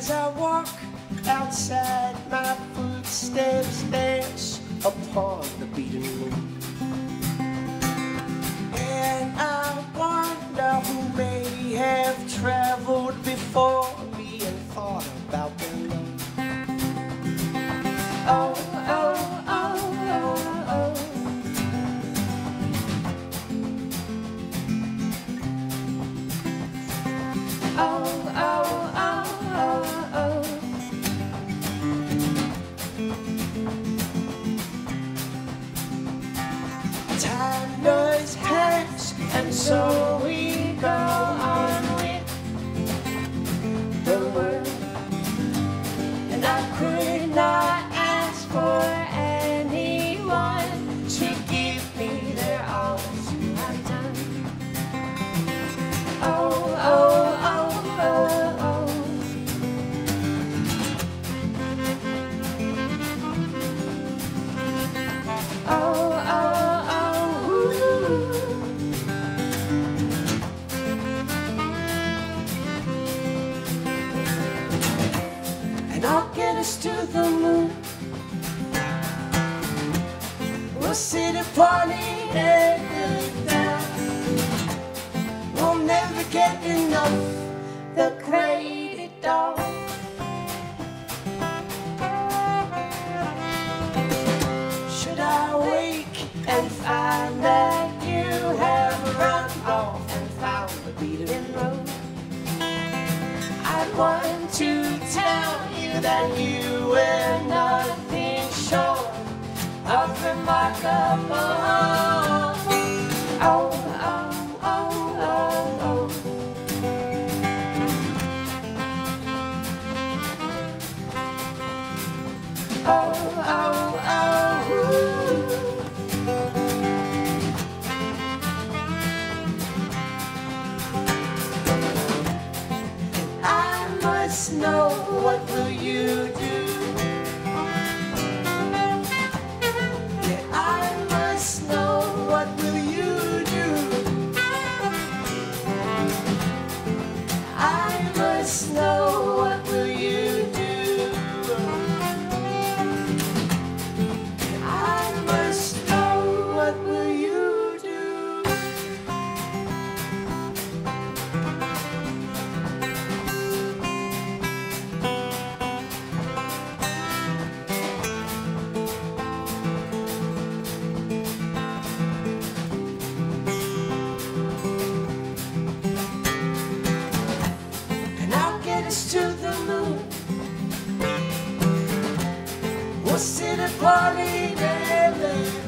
As I walk outside, my footsteps upon the beaten road. And I wonder who may have traveled before me and thought about their love. Oh, oh, oh. Oh, oh, oh, oh, And I'll get us to the moon. We'll sit and party and down. We'll never get enough. The great that you were nothing short of remarkable. Oh, oh, oh, oh, oh. Oh, oh, oh. I must know To the moon. We'll sit and party lay down.